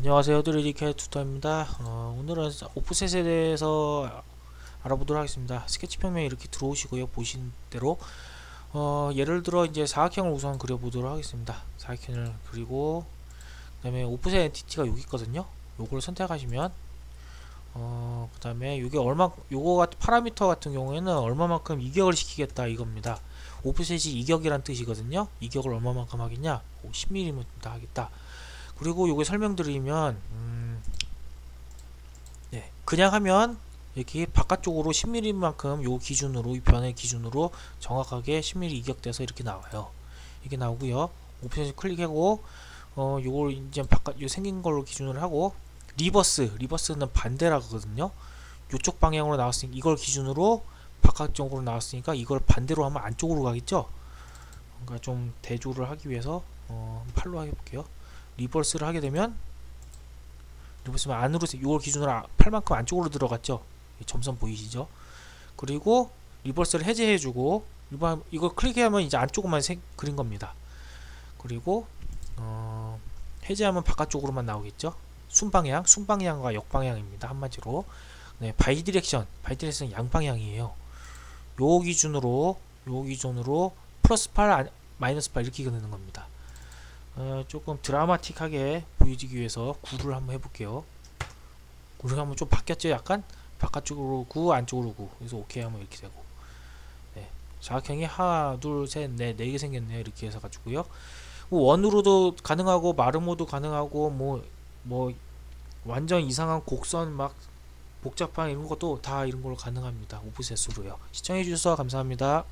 안녕하세요. 드리디캐 투터입니다. 어, 오늘은 오프셋에 대해서 알아보도록 하겠습니다. 스케치 평면 이렇게 들어오시고요. 보신 대로. 어, 예를 들어 이제 사각형을 우선 그려보도록 하겠습니다. 사각형을 그리고 그 다음에 오프셋 엔티티가 여기 있거든요. 요걸 선택하시면 어, 그 다음에 이게 얼마 요거 같은 파라미터 같은 경우에는 얼마만큼 이격을 시키겠다 이겁니다. 오프셋이 이격이란 뜻이거든요. 이격을 얼마만큼 하겠냐? 10mm 다 하겠다 그리고 요게 설명드리면 음, 네, 그냥 하면 이렇게 바깥쪽으로 10mm만큼 요 기준으로 이 변의 기준으로 정확하게 10mm 이격돼서 이렇게 나와요. 이게 나오고요. 옵션 클릭하고 어 요걸 이제 바깥 요 생긴 걸로 기준으로 하고 reverse reverse는 반대라거든요. 요쪽 방향으로 나왔으니 이걸 기준으로 바깥쪽으로 나왔으니까 이걸 반대로 하면 안쪽으로 가겠죠. 그러니까 좀 대조를 하기 위해서 어, 팔로 해볼게요. reverse를 하게 되면 reverse면 안으로 이걸 기준으로 아, 팔만큼 안쪽으로 들어갔죠? 점선 보이시죠? 그리고 reverse를 해제해주고 이거 클릭하면 이제 안쪽으로만 생, 그린 겁니다. 그리고 어, 해제하면 바깥쪽으로만 나오겠죠? 순방향 순방향과 역방향입니다 한마디로. 네, bi-direction bi-direction 양방향이에요. 요 기준으로 요 기준으로 플러스 8 마이너스 8 이렇게 그리는 겁니다 어, 조금 드라마틱하게 보여지기 위해서 구를 한번 해볼게요. 구를 하면 좀 바뀌었죠? 약간 바깥쪽으로 구, 안쪽으로 구. 그래서 오케이 하면 이렇게 되고. 네. 사각형이 하나, 둘, 셋, 넷, 네 개 생겼네요. 이렇게 해서 가지고요. 뭐 원으로도 가능하고 마르모도 가능하고 뭐뭐 완전 이상한 곡선 막 복잡한 이런 것도 다 이런 걸로 가능합니다. 오프셋으로요. 시청해 주셔서 감사합니다.